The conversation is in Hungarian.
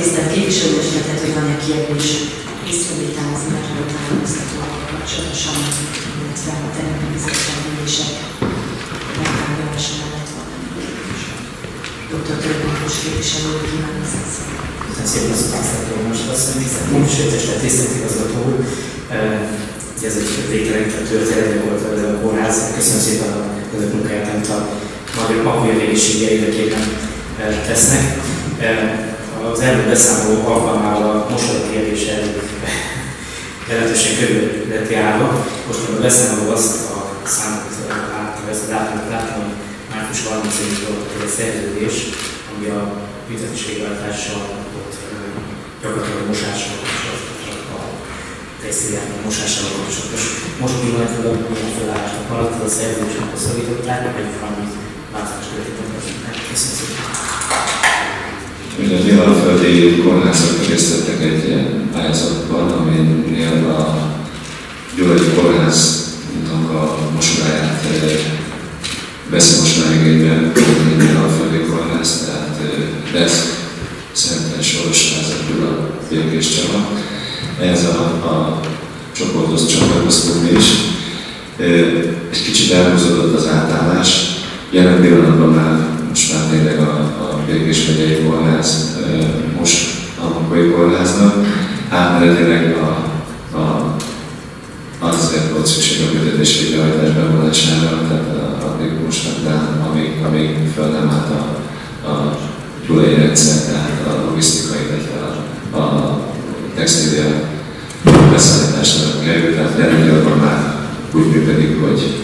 tisztelt képviselőtestületet, hogy van-e kérdés észrevételhez, mert a tájékoztatóval kapcsolatosan, illetve a teremtőbizottság ülések megtárgyalása mellett van. Dr. Törvényos képviselő kíván. Köszönöm szépen az pásztortól most azt hiszen képviselőtestet tisztelt igazgató úr. Ugye ez egy végtelen történet volt a kórház. Köszönöm szépen a között munkáját, amit a magyar egészsége érdekében tesznek. Az előbb beszámoló alkalmával a mosoda kérdése jelentősen körül lett járva. Most a beszámoló azt a számot láttam, ezt a dátumot láttam, hogy március 30 volt egy szerződés, ami a fizetésvégrehajtással ott gyakorlatilag a mosással a textiliának a mosással kapcsolatos. Most pillanatilag milyen felállásnak maradt, a szerződésnek hosszabbították, vagy valami változást követik Köszönöm szépen. Ugye az Alföldi kórházak részlettek egy pályázatban, aminél a Gyulai Kórháznak a mosodáját veszi most már igénybe, mint Alföldi Kórház, tehát lesz Szenten Soros Házak Gyula Békés Csaba. Ez a, a csoporthoz csatlakoztunk is. Egy kicsit elhúzódott az átállás. Jelen pillanatban már most már tényleg a, a Békés megyei kórház most a Makai kórháznak. Átmenetileg a, a, azért volt szükség a büntetés végrehajtás bevonására, tehát addig most nem, amíg, amíg fel nem állt a, a gyulai rendszer, tehát a logisztikai, illetve a, a textília beszállításra került, tehát jelenleg már úgy működik, hogy